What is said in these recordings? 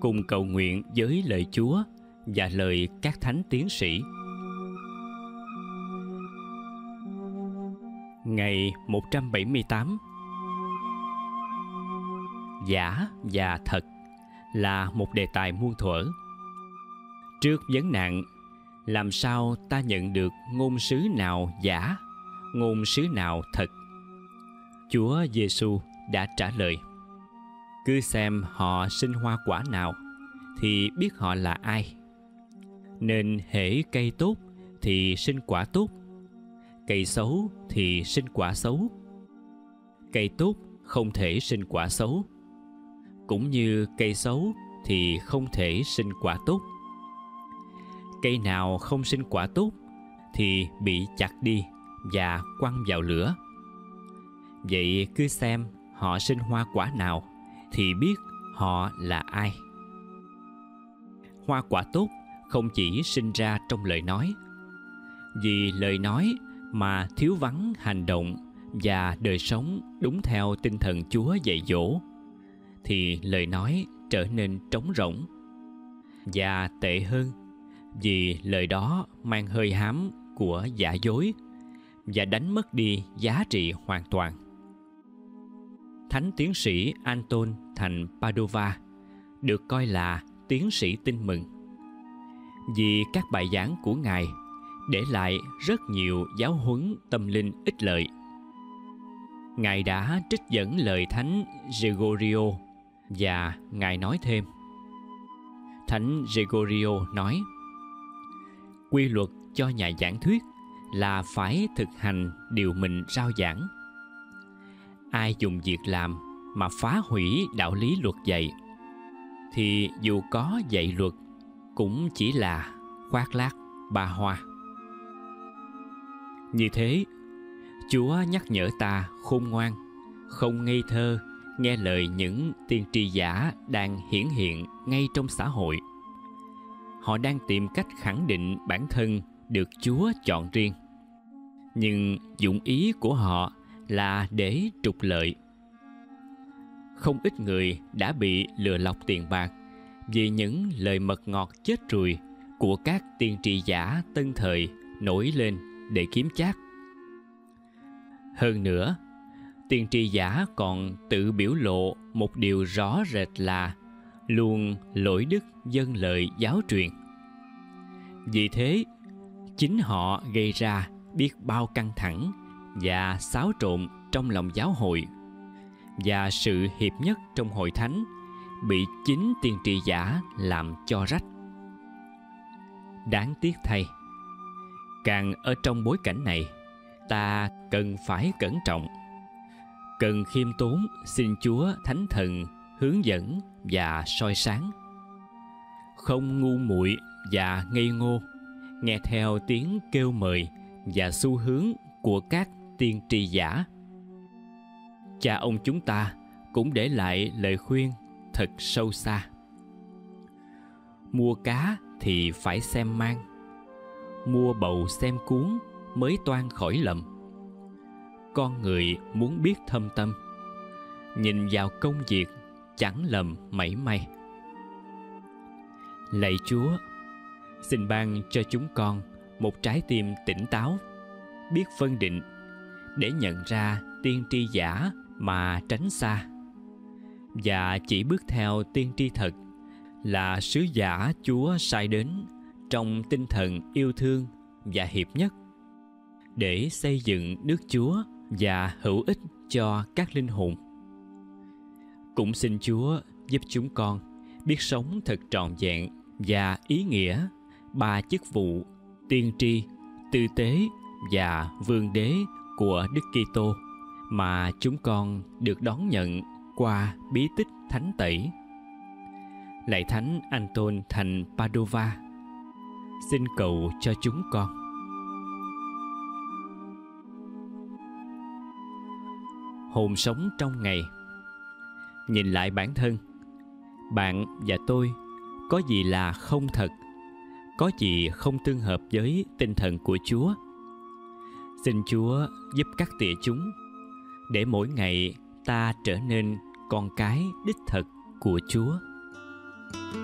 cùng cầu nguyện với lời Chúa và lời các thánh tiến sĩ. Ngày 178 Giả và thật là một đề tài muôn thuở. Trước vấn nạn, làm sao ta nhận được ngôn sứ nào giả, ngôn sứ nào thật? Chúa Giêsu đã trả lời: cứ xem họ sinh hoa quả nào thì biết họ là ai. Nên hễ cây tốt thì sinh quả tốt, cây xấu thì sinh quả xấu. Cây tốt không thể sinh quả xấu, cũng như cây xấu thì không thể sinh quả tốt. Cây nào không sinh quả tốt thì bị chặt đi và quăng vào lửa vậy cứ xem họ sinh hoa quả nào thì biết họ là ai. Hoa quả tốt không chỉ sinh ra trong lời nói, vì lời nói mà thiếu vắng hành động và đời sống đúng theo tinh thần chúa dạy dỗ, thì lời nói trở nên trống rỗng và tệ hơn, vì lời đó mang hơi hám của giả dối và đánh mất đi giá trị hoàn toàn thánh tiến sĩ anton thành padova, được coi là tiến sĩ tin mừng. Vì các bài giảng của ngài để lại rất nhiều giáo huấn tâm linh ích lợi. Ngài đã trích dẫn lời thánh gregorio và ngài nói thêm. Thánh gregorio nói, quy luật cho nhà giảng thuyết là phải thực hành điều mình rao giảng ai dùng việc làm mà phá hủy đạo lý luật dạy, thì dù có dạy luật cũng chỉ là khoác lác ba hoa. Như thế, chúa nhắc nhở ta khôn ngoan, không ngây thơ, nghe lời những tiên tri giả đang hiển hiện ngay trong xã hội. Họ đang tìm cách khẳng định bản thân được chúa chọn riêng, nhưng dụng ý của họ là để trục lợi không ít người đã bị lừa lọc tiền bạc vì những lời mật ngọt chết ruồi của các tiên tri giả tân thời nổi lên để kiếm chác. Hơn nữa, tiên tri giả còn tự biểu lộ một điều rõ rệt là luôn lỗi đức dân lợi giáo truyền. Vì thế, chính họ gây ra biết bao căng thẳng và xáo trộn trong lòng giáo hội. Và sự hiệp nhất trong hội thánh bị chính tiên tri giả làm cho rách. Đáng tiếc thay, càng ở trong bối cảnh này, ta cần phải cẩn trọng, cần khiêm tốn xin chúa thánh thần hướng dẫn và soi sáng. Không ngu muội và ngây ngô, nghe theo tiếng kêu mời và xu hướng của các tiên tri giả. Cha ông chúng ta cũng để lại lời khuyên thật sâu xa. Mua cá thì phải xem mang, mua bầu xem cuốn mới toan khỏi lầm. Con người muốn biết thâm tâm, nhìn vào công việc chẳng lầm mảy may. Lạy chúa, xin ban cho chúng con một trái tim tỉnh táo, biết phân định để nhận ra tiên tri giả mà tránh xa và chỉ bước theo tiên tri thật là sứ giả Chúa sai đến trong tinh thần yêu thương và hiệp nhất để xây dựng nước Chúa và hữu ích cho các linh hồn. Cũng xin Chúa giúp chúng con biết sống thật trọn vẹn và ý nghĩa ba chức vụ tiên tri, tư tế và vương đế của Đức Kitô mà chúng con được đón nhận qua bí tích thánh tẩy. Lạy Thánh Anton thành Padova, xin cầu cho chúng con. Hồn sống trong ngày Nhìn lại bản thân Bạn và tôi có gì là không thật Có gì không tương hợp với tinh thần của Chúa Xin Chúa giúp các tỉa chúng, để mỗi ngày ta trở nên con cái đích thực của Chúa. thank you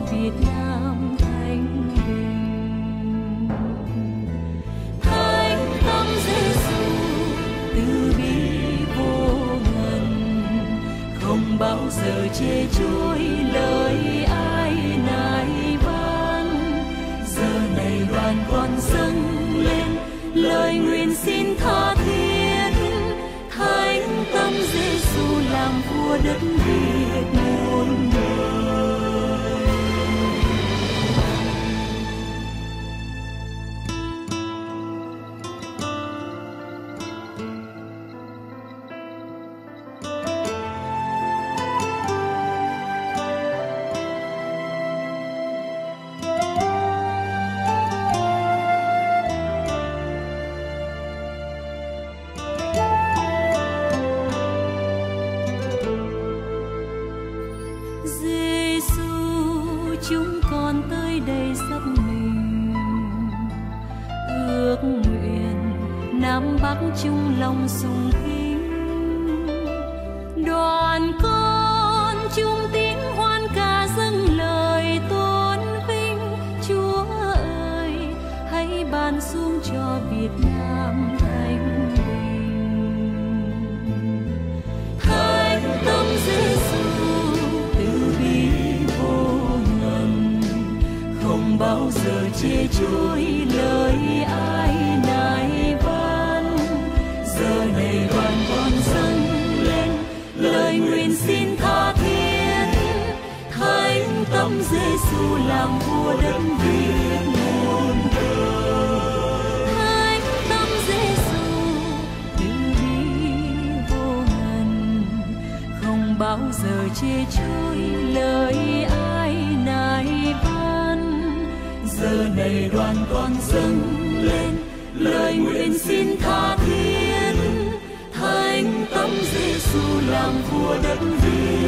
Việt Nam thanh bình. Thánh tâm Giêsu từ bi vô ngần, không bao giờ che chối lời ai nài van giờ này đoàn con dâng lên lời nguyện xin tha thiết. Thánh tâm Giêsu làm vua đất việt chúng con tới đây dâng mình. Ước nguyện nam bắc chung lòng sùng kính. Đoàn con chung tiếng hoan ca dâng lời tôn vinh. Chúa ơi, hãy ban xuống cho việt nam. bao giờ chê trôi lời ai nài van. Giờ này đoàn con dâng lên, lời nguyện xin tha thiên thánh tâm Giêsu làm vua đất Việt muôn đời. Thánh tâm Giêsu từ bi vô ngần, không bao giờ chê trôi lời ai giờ này đoàn con dâng lên, lời nguyện xin tha thiên thánh tâm Giêsu làm vua đất việt.